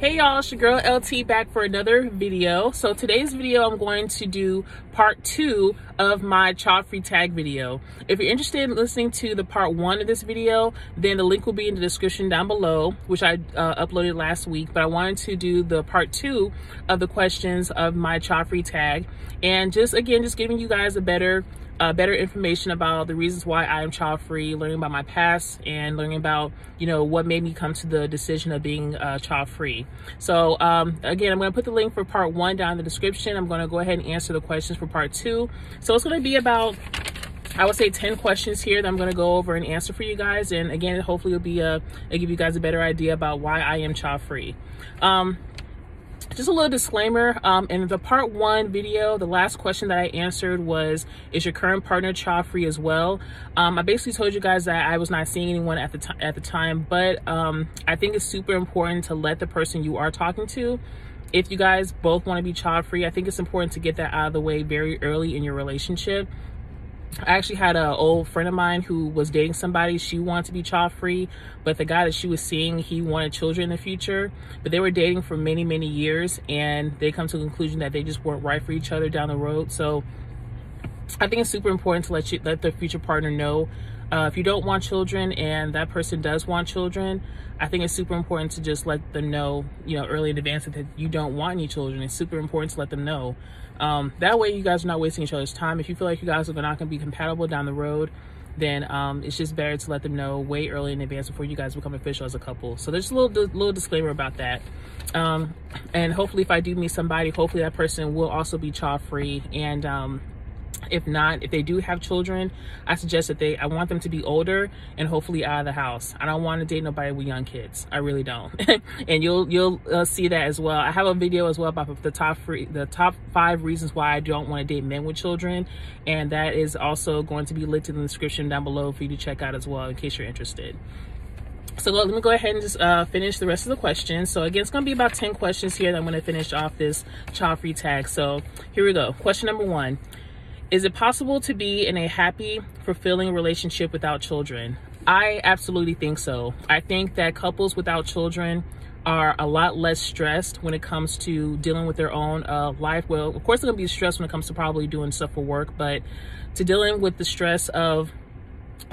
Hey y'all, it's your girl LT back for another video. So today's video, I'm going to do part two of my child-free tag video. If you're interested in listening to the part one of this video, then the link will be in the description down below, which I uh, uploaded last week. But I wanted to do the part two of the questions of my child-free tag. And just, again, just giving you guys a better uh, better information about the reasons why I am child free, learning about my past, and learning about you know what made me come to the decision of being uh, child free. So um, again, I'm going to put the link for part one down in the description. I'm going to go ahead and answer the questions for part two. So it's going to be about I would say 10 questions here that I'm going to go over and answer for you guys. And again, hopefully it'll be a, it'll give you guys a better idea about why I am child free. Um, just a little disclaimer um, in the part one video the last question that i answered was is your current partner child free as well? Um, i basically told you guys that i was not seeing anyone at the time at the time but um, i think it's super important to let the person you are talking to if you guys both want to be child free i think it's important to get that out of the way very early in your relationship I actually had an old friend of mine who was dating somebody. She wanted to be child free, but the guy that she was seeing, he wanted children in the future. But they were dating for many, many years, and they come to the conclusion that they just weren't right for each other down the road. So I think it's super important to let you let the future partner know uh, if you don't want children and that person does want children, I think it's super important to just let them know, you know, early in advance that you don't want any children. It's super important to let them know. Um, that way you guys are not wasting each other's time. If you feel like you guys are not going to be compatible down the road, then um, it's just better to let them know way early in advance before you guys become official as a couple. So there's a little little disclaimer about that. Um, and hopefully if I do meet somebody, hopefully that person will also be child free and um, if not if they do have children i suggest that they i want them to be older and hopefully out of the house i don't want to date nobody with young kids i really don't and you'll you'll uh, see that as well i have a video as well about the top three the top five reasons why i don't want to date men with children and that is also going to be linked in the description down below for you to check out as well in case you're interested so let me go ahead and just uh, finish the rest of the questions. So again, it's going to be about 10 questions here that I'm going to finish off this child-free tag. So here we go. Question number one. Is it possible to be in a happy, fulfilling relationship without children? I absolutely think so. I think that couples without children are a lot less stressed when it comes to dealing with their own uh, life. Well, of course, they're gonna be stressed when it comes to probably doing stuff for work, but to dealing with the stress of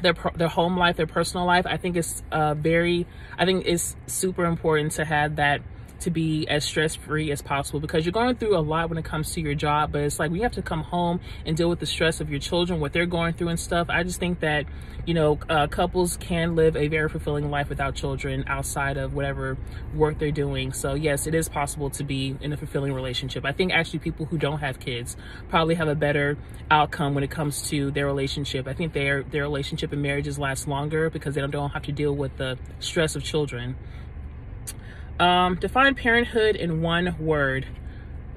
their their home life, their personal life, I think it's uh, very, I think it's super important to have that to be as stress-free as possible because you're going through a lot when it comes to your job but it's like we have to come home and deal with the stress of your children what they're going through and stuff i just think that you know uh, couples can live a very fulfilling life without children outside of whatever work they're doing. So yes it is possible to be in a fulfilling relationship. I think actually people who don't have kids probably have a better outcome when it comes to their relationship. I think their their relationship and marriages last longer because they don't, don't have to deal with the stress of children um, define parenthood in one word.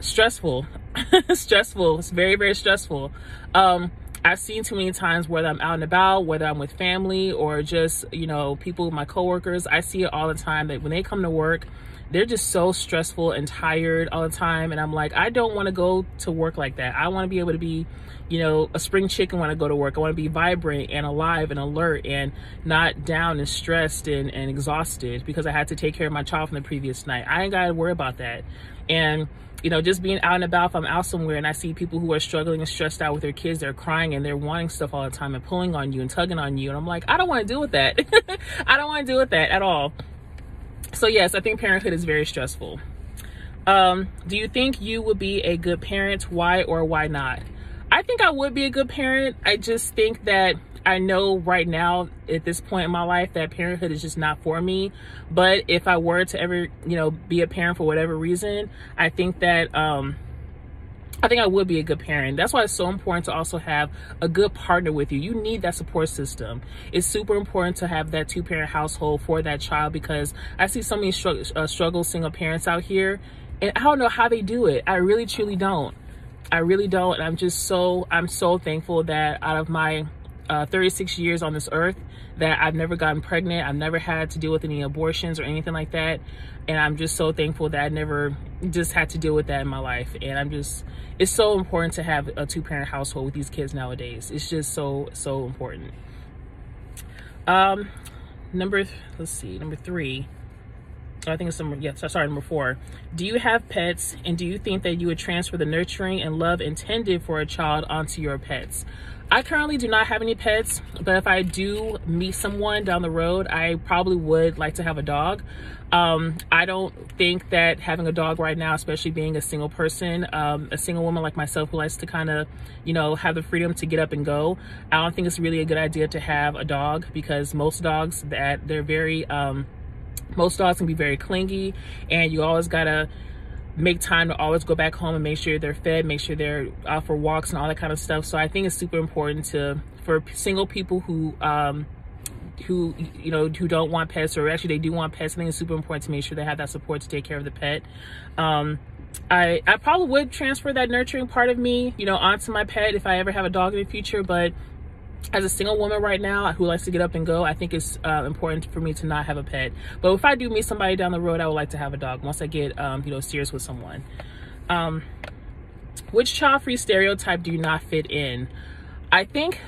Stressful. stressful. It's very, very stressful. Um, I've seen too many times whether I'm out and about, whether I'm with family or just, you know, people, my coworkers, I see it all the time that when they come to work, they're just so stressful and tired all the time. And I'm like, I don't want to go to work like that. I want to be able to be, you know, a spring chicken when I go to work. I want to be vibrant and alive and alert and not down and stressed and, and exhausted because I had to take care of my child from the previous night. I ain't got to worry about that. And, you know, just being out and about, if I'm out somewhere and I see people who are struggling and stressed out with their kids, they're crying and they're wanting stuff all the time and pulling on you and tugging on you. And I'm like, I don't want to deal with that. I don't want to deal with that at all so yes, I think parenthood is very stressful. Um, do you think you would be a good parent? Why or why not? I think I would be a good parent. I just think that I know right now at this point in my life that parenthood is just not for me. But if I were to ever, you know, be a parent for whatever reason, I think that um I think I would be a good parent. That's why it's so important to also have a good partner with you. You need that support system. It's super important to have that two parent household for that child because I see so many struggle, uh, struggle single parents out here and I don't know how they do it. I really truly don't. I really don't. And I'm just so, I'm so thankful that out of my uh, 36 years on this earth that I've never gotten pregnant. I've never had to deal with any abortions or anything like that. And I'm just so thankful that I never just had to deal with that in my life. And I'm just, it's so important to have a two parent household with these kids nowadays. It's just so, so important. Um, number, let's see, number three. I think it's number, yeah, sorry, number four. Do you have pets and do you think that you would transfer the nurturing and love intended for a child onto your pets? I currently do not have any pets, but if I do meet someone down the road, I probably would like to have a dog. Um, I don't think that having a dog right now, especially being a single person, um, a single woman like myself who likes to kind of, you know, have the freedom to get up and go, I don't think it's really a good idea to have a dog because most dogs that they're very, um, most dogs can be very clingy and you always gotta make time to always go back home and make sure they're fed, make sure they're out for walks and all that kind of stuff. So I think it's super important to for single people who um, who you know who don't want pets or actually they do want pets. I think it's super important to make sure they have that support to take care of the pet. Um, I I probably would transfer that nurturing part of me, you know, onto my pet if I ever have a dog in the future, but as a single woman right now who likes to get up and go, I think it's uh, important for me to not have a pet. But if I do meet somebody down the road, I would like to have a dog once I get, um, you know, serious with someone. Um, which child-free stereotype do you not fit in? I think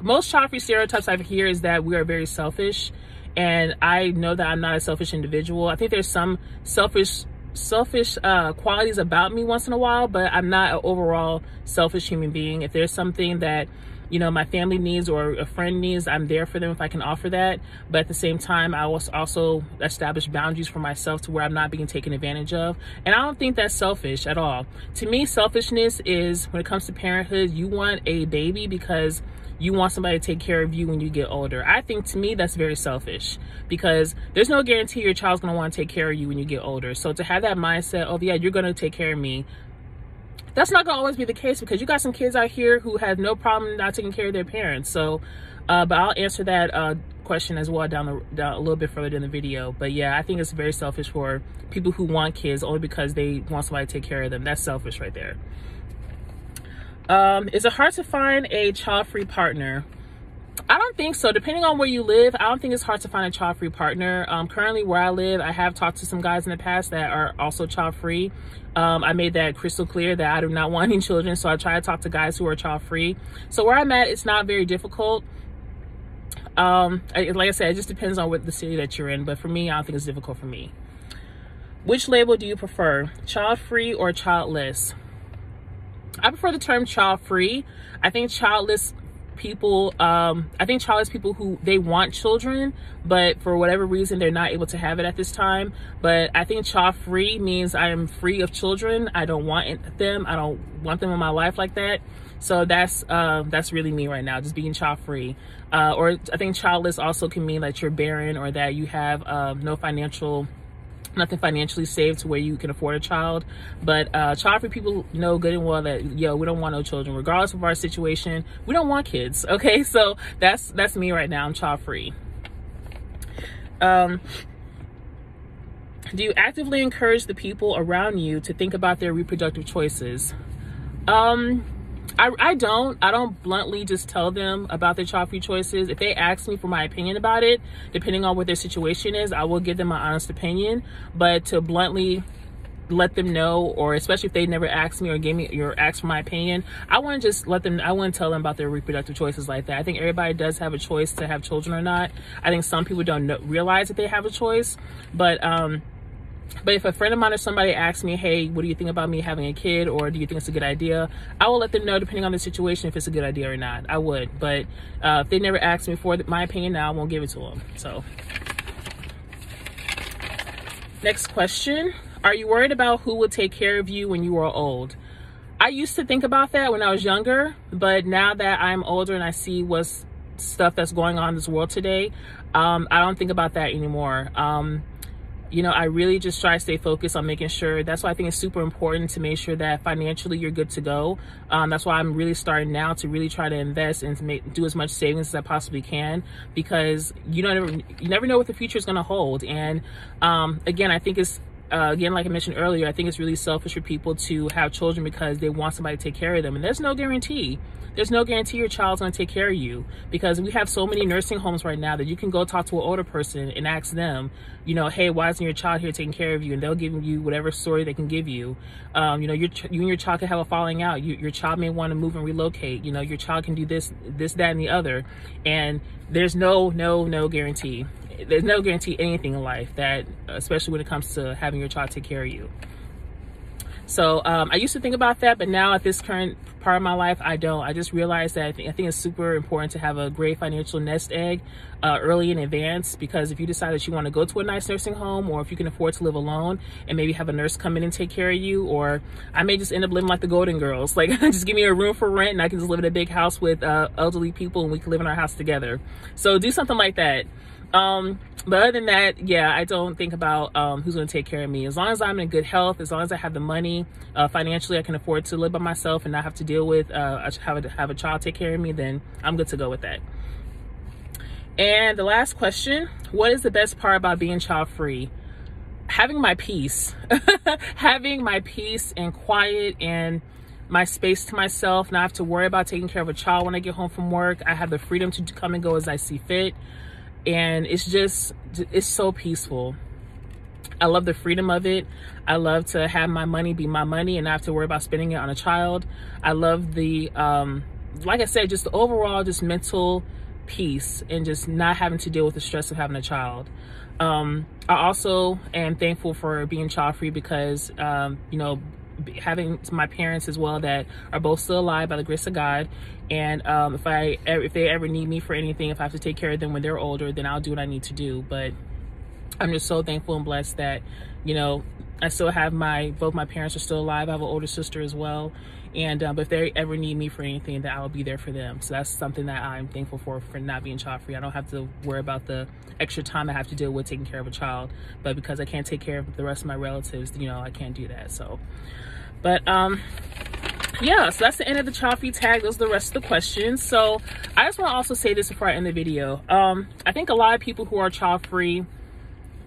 most child-free stereotypes I hear is that we are very selfish. And I know that I'm not a selfish individual. I think there's some selfish selfish uh, qualities about me once in a while, but I'm not an overall selfish human being. If there's something that you know, my family needs or a friend needs, I'm there for them if I can offer that. But at the same time, I will also establish boundaries for myself to where I'm not being taken advantage of. And I don't think that's selfish at all. To me, selfishness is when it comes to parenthood, you want a baby because you want somebody to take care of you when you get older. I think to me that's very selfish because there's no guarantee your child's gonna want to take care of you when you get older. So to have that mindset, oh yeah, you're gonna take care of me that's not gonna always be the case because you got some kids out here who have no problem not taking care of their parents. So, uh, but I'll answer that uh, question as well down, the, down a little bit further in the video. But yeah, I think it's very selfish for people who want kids only because they want somebody to take care of them. That's selfish right there. Um, is it hard to find a child-free partner? I don't think so. Depending on where you live, I don't think it's hard to find a child-free partner. Um, currently, where I live, I have talked to some guys in the past that are also child-free. Um, I made that crystal clear that I do not want any children, so I try to talk to guys who are child-free. So where I'm at, it's not very difficult. Um, I, like I said, it just depends on what the city that you're in. But for me, I don't think it's difficult for me. Which label do you prefer, child-free or childless? I prefer the term child-free. I think childless people um i think childless people who they want children but for whatever reason they're not able to have it at this time. But i think child free means i am free of children. I don't want them. I don't want them in my life like that. So that's uh, that's really me right now just being child free. Uh, or i think childless also can mean that you're barren or that you have uh, no financial nothing financially saved to where you can afford a child. But uh, child-free people know good and well that yo, we don't want no children, regardless of our situation. We don't want kids. Okay, so that's that's me right now. I'm child-free. Um, do you actively encourage the people around you to think about their reproductive choices? Um, I, I don't. I don't bluntly just tell them about their child free choices. If they ask me for my opinion about it, depending on what their situation is, I will give them my honest opinion. But to bluntly let them know, or especially if they never asked me or gave me or asked for my opinion, I want to just let them, I want to tell them about their reproductive choices like that. I think everybody does have a choice to have children or not. I think some people don't know, realize that they have a choice, but, um, but if a friend of mine or somebody asks me, hey, what do you think about me having a kid? Or do you think it's a good idea? I will let them know, depending on the situation, if it's a good idea or not. I would. But uh, if they never ask me for my opinion now, I won't give it to them. So, next question. Are you worried about who will take care of you when you are old? I used to think about that when I was younger, but now that I'm older and I see what's stuff that's going on in this world today, um, I don't think about that anymore. Um, you know, I really just try to stay focused on making sure. That's why I think it's super important to make sure that financially you're good to go. Um, that's why I'm really starting now to really try to invest and make, do as much savings as I possibly can because you don't you never know what the future is going to hold. And um, again, I think it's uh, again, like I mentioned earlier, I think it's really selfish for people to have children because they want somebody to take care of them. And there's no guarantee. There's no guarantee your child's going to take care of you because we have so many nursing homes right now that you can go talk to an older person and ask them, you know, hey, why isn't your child here taking care of you? And they'll give you whatever story they can give you. Um, you know, your, you and your child can have a falling out. You, your child may want to move and relocate. You know, your child can do this, this, that, and the other. And there's no, no, no guarantee there's no guarantee anything in life that, especially when it comes to having your child take care of you. So um, I used to think about that, but now at this current part of my life, I don't. I just realized that I think, I think it's super important to have a great financial nest egg uh, early in advance because if you decide that you want to go to a nice nursing home or if you can afford to live alone and maybe have a nurse come in and take care of you, or I may just end up living like the Golden Girls. Like, just give me a room for rent and I can just live in a big house with uh, elderly people and we can live in our house together. So do something like that. Um, but other than that, yeah, I don't think about um, who's going to take care of me. As long as I'm in good health, as long as I have the money uh, financially, I can afford to live by myself and not have to deal with uh, have a, have a child take care of me, then I'm good to go with that. And the last question, what is the best part about being child free? Having my peace, having my peace and quiet and my space to myself, not have to worry about taking care of a child when I get home from work. I have the freedom to come and go as I see fit and it's just it's so peaceful. I love the freedom of it. I love to have my money be my money and not have to worry about spending it on a child. I love the um like i said just the overall just mental peace and just not having to deal with the stress of having a child. Um i also am thankful for being child free because um you know having my parents as well that are both still alive by the grace of God. And um, if I if they ever need me for anything, if I have to take care of them when they're older, then I'll do what I need to do. But I'm just so thankful and blessed that, you know, I still have my both my parents are still alive. I have an older sister as well, and um, if they ever need me for anything, that I'll be there for them. So that's something that I'm thankful for for not being child free. I don't have to worry about the extra time I have to deal with taking care of a child, but because I can't take care of the rest of my relatives, you know, I can't do that. So, but um, yeah, so that's the end of the child free tag. Those are the rest of the questions. So I just want to also say this before I end the video. Um, I think a lot of people who are child free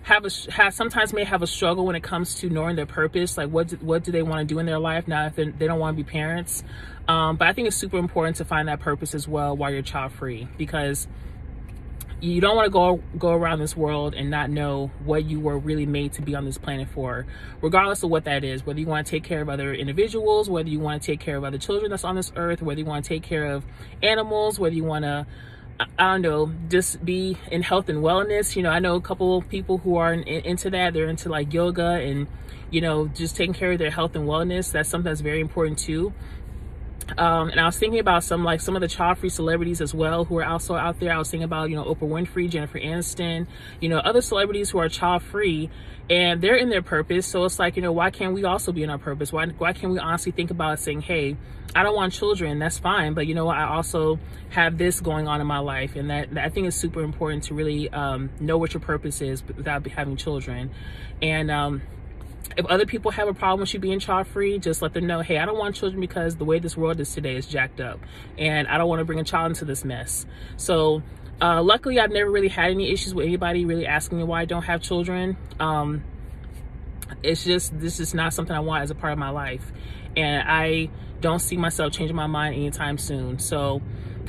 have a have sometimes may have a struggle when it comes to knowing their purpose like what do, what do they want to do in their life now if they don't want to be parents. Um, but i think it's super important to find that purpose as well while you're child free because you don't want to go go around this world and not know what you were really made to be on this planet for regardless of what that is whether you want to take care of other individuals whether you want to take care of other children that's on this earth whether you want to take care of animals whether you want to I don't know, just be in health and wellness. You know, I know a couple people who are in, in, into that. They're into like yoga and, you know, just taking care of their health and wellness. That's something that's very important too. Um, and I was thinking about some like some of the child-free celebrities as well who are also out there. I was thinking about you know Oprah Winfrey, Jennifer Aniston, you know other celebrities who are child-free, and they're in their purpose. So it's like you know why can't we also be in our purpose? Why why can't we honestly think about saying, hey, I don't want children, that's fine, but you know I also have this going on in my life, and that, that I think is super important to really um, know what your purpose is without having children, and um, if other people have a problem with you being child free, just let them know, hey, I don't want children because the way this world is today is jacked up and I don't want to bring a child into this mess. So uh, luckily, I've never really had any issues with anybody really asking me why I don't have children. Um, it's just, this is not something I want as a part of my life. And I don't see myself changing my mind anytime soon. So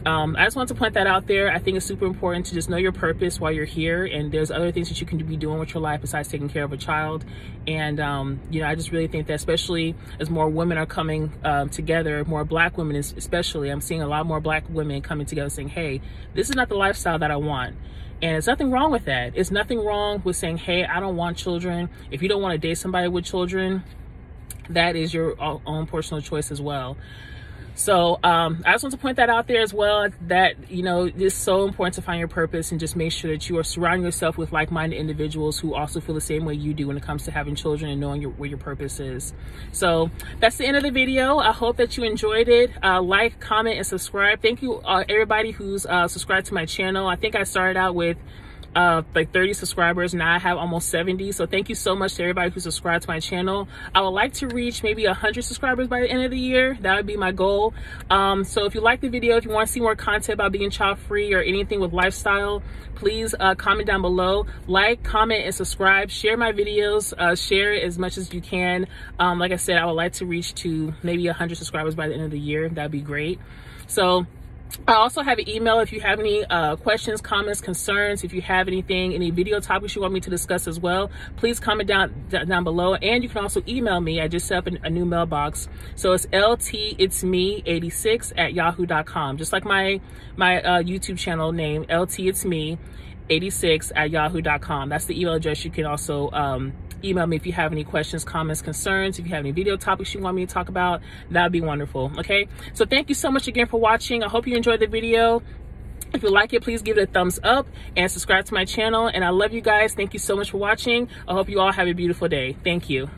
um, I just want to point that out there. I think it's super important to just know your purpose while you're here. And there's other things that you can be doing with your life besides taking care of a child. And, um, you know, I just really think that especially as more women are coming um, together, more black women especially, I'm seeing a lot more black women coming together saying, hey, this is not the lifestyle that I want. And there's nothing wrong with that. It's nothing wrong with saying, hey, I don't want children. If you don't want to date somebody with children, that is your own personal choice as well. So um, I just want to point that out there as well, that, you know, it's so important to find your purpose and just make sure that you are surrounding yourself with like-minded individuals who also feel the same way you do when it comes to having children and knowing your, where your purpose is. So that's the end of the video. I hope that you enjoyed it. Uh, like, comment, and subscribe. Thank you uh, everybody who's uh, subscribed to my channel. I think I started out with uh, like 30 subscribers. Now I have almost 70. So thank you so much to everybody who subscribed to my channel. I would like to reach maybe 100 subscribers by the end of the year. That would be my goal. Um, so if you like the video, if you want to see more content about being child free or anything with lifestyle, please uh, comment down below. Like, comment, and subscribe. Share my videos. Uh, share it as much as you can. Um, like I said, I would like to reach to maybe 100 subscribers by the end of the year. That'd be great. So I also have an email if you have any uh, questions, comments, concerns, if you have anything, any video topics you want me to discuss as well, please comment down down below. And you can also email me. I just set up a, a new mailbox. So it's ltitsme86 at yahoo.com. Just like my, my uh, YouTube channel name, LT It's Me 86 at yahoo.com. That's the email address you can also um, email me if you have any questions, comments, concerns. If you have any video topics you want me to talk about, that would be wonderful. Okay. So thank you so much again for watching. I hope you enjoyed the video. If you like it, please give it a thumbs up and subscribe to my channel. And I love you guys. Thank you so much for watching. I hope you all have a beautiful day. Thank you.